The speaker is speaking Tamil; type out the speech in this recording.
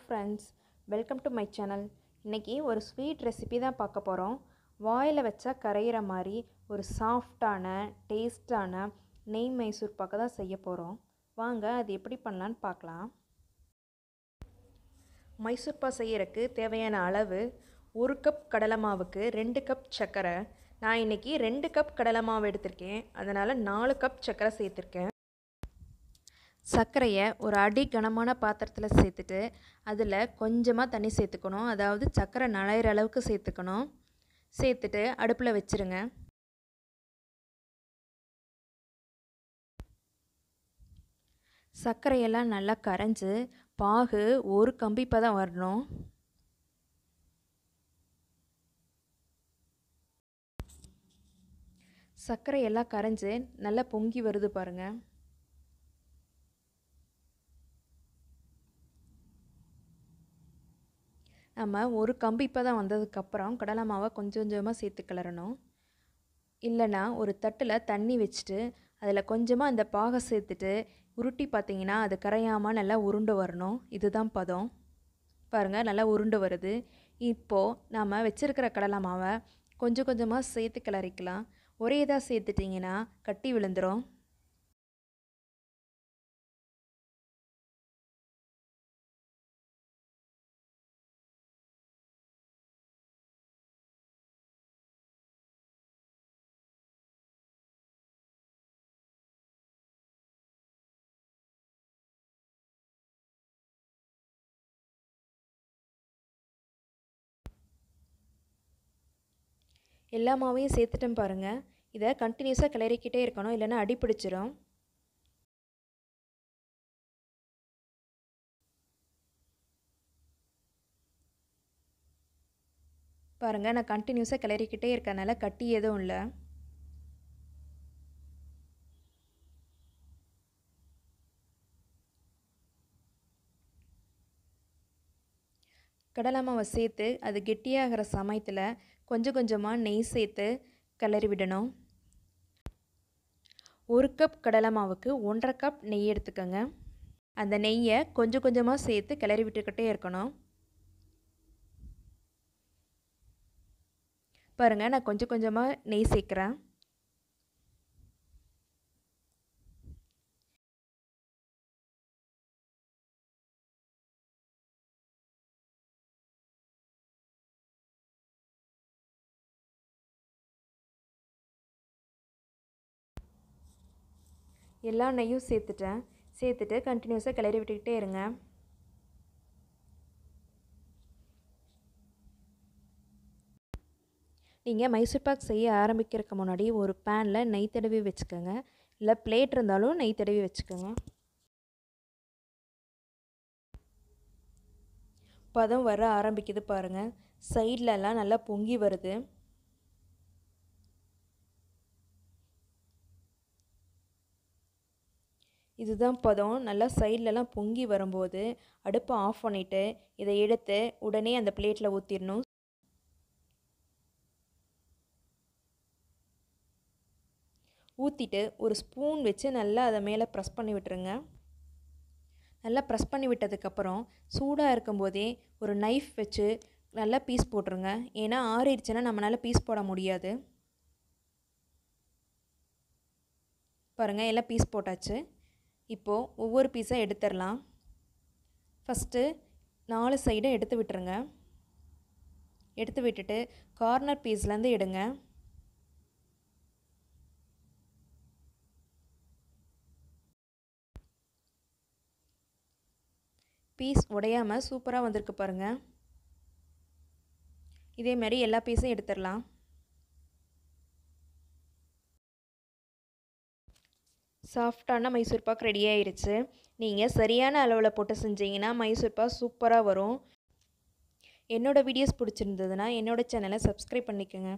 Friends welcome to my channel இன்றைக்கி ஒரு ஸ்வீட் ரெசிபி தான் பார்க்க போகிறோம் வாயில் வச்சா கரையிற மாதிரி ஒரு சாஃப்டான டேஸ்டான நெய் மைசூர் பாக்கு தான் செய்ய போகிறோம் வாங்க அது எப்படி பண்ணலான்னு பார்க்கலாம். மைசூர்பா செய்யறதுக்கு தேவையான அளவு ஒரு கப் கடலை மாவுக்கு ரெண்டு கப் சர்க்கரை. நான் இன்றைக்கி ரெண்டு கப் கடலை மாவு எடுத்திருக்கேன். அதனால் நாலு கப் சர்க்கரை சேர்த்துருக்கேன். சர்க்கரையை ஒரு அடி கனமான பாத்திரத்தில் சேர்த்துட்டு அதில் கொஞ்சமாக தண்ணி சேர்த்துக்கணும். அதாவது சர்க்கரை நனையிற அளவுக்கு சேர்த்துக்கணும். சேர்த்துட்டு அடுப்பில் வச்சுருங்க. சர்க்கரையெல்லாம் நல்லா கரைஞ்சி பாகு ஒரு கம்பிப்பை தான் வரணும். சர்க்கரை எல்லாம் கரைஞ்சி நல்லா பொங்கி வருது பாருங்கள் நம்ம ஒரு கம்பு இப்போ தான் வந்ததுக்கப்புறம் கடலை மாவை கொஞ்சம் கொஞ்சமாக சேர்த்து கிளறணும். இல்லைனா ஒரு தட்டில் தண்ணி வச்சுட்டு அதில் கொஞ்சமாக அந்த பாகை சேர்த்துட்டு உருட்டி பார்த்திங்கன்னா அது கரையாமல் நல்லா உருண்டு வரணும். இதுதான் பதம். பாருங்கள் நல்லா உருண்டு வருது. இப்போது நாம் வச்சுருக்கிற கடலை மாவை கொஞ்சம் கொஞ்சமாக சேர்த்து கிளறிக்கலாம். ஒரே இதாக சேர்த்துட்டிங்கன்னா கட்டி விழுந்துடும் எல்லா மாவையும் சேர்த்துட்டேன் பாருங்கள் இதை கண்டினியூஸாக கிளறிக்கிட்டே இருக்கணும். இல்லைன்னா அடி பிடிச்சிரும். பாருங்கள் நான் கண்டினியூஸாக கிளறிக்கிட்டே இருக்கனால கட்டி எதுவும் இல்லை. கடலை மாவை சேர்த்து அது கெட்டியாகிற சமயத்தில் கொஞ்சம் கொஞ்சமாக நெய் சேர்த்து கிளறி விடணும். ஒரு கப் கடலை மாவுக்கு ஒன்றரை கப் நெய் எடுத்துக்கோங்க. அந்த நெய்யை கொஞ்சம் கொஞ்சமாக சேர்த்து கிளறி விட்டுக்கிட்டே இருக்கணும். பாருங்கள் நான் கொஞ்சம் கொஞ்சமாக நெய் சேர்க்குறேன். எல்லா நெய்யும் சேர்த்துட்டேன். சேர்த்துட்டு கண்டினியூஸாக கிளறி விட்டுக்கிட்டே இருங்க. நீங்கள் மைசூர் பாக் செய்ய ஆரம்பிக்கிறதுக்கு முன்னாடி ஒரு பேனில் நெய் தடவி வச்சுக்கோங்க. இல்லை பிளேட் இருந்தாலும் நெய் தடவி வச்சுக்கோங்க. பதம் வர ஆரம்பிக்குது பாருங்கள் சைட்லலாம் நல்லா பொங்கி வருது. இதுதான் பதம். நல்லா சைட்லலாம் பொங்கி வரும்போது அடுப்பை ஆஃப் பண்ணிவிட்டு இதை எடுத்து உடனே அந்த பிளேட்டில் ஊற்றிடணும் ஊற்றிட்டு ஒரு ஸ்பூன் வச்சு நல்லா அதை மேலே ப்ரெஸ் பண்ணி விட்டுருங்க. நல்லா ப்ரெஸ் பண்ணி விட்டதுக்கப்புறம் சூடாக இருக்கும்போதே ஒரு நைஃப் வச்சு நல்லா பீஸ் போட்டுருங்க. ஏன்னா ஆறிடுச்சுன்னா நம்மளால் பீஸ் போட முடியாது. பாருங்கள் எல்லாம் பீஸ் போட்டாச்சு. இப்போது ஒவ்வொரு பீஸாக எடுத்துடலாம். ஃபஸ்ட்டு நாலு சைடும் எடுத்து விட்டுருங்க. எடுத்து விட்டுட்டு கார்னர் பீஸ்லேருந்து எடுங்க. பீஸ் உடையாமல் சூப்பராக வந்திருக்கு பாருங்கள் இதேமாரி எல்லா பீஸும் எடுத்துடலாம். சாஃப்டான மைசூர் பாக் ரெடி ஆயிடுச்சு நீங்கள் சரியான அளவில் போட்டு செஞ்சீங்கன்னா மைசூர் பாக் சூப்பராக வரும். என்னோடய வீடியோஸ் பிடிச்சிருந்ததுன்னா என்னோடய சேனலை சப்ஸ்கிரைப் பண்ணிக்கோங்க.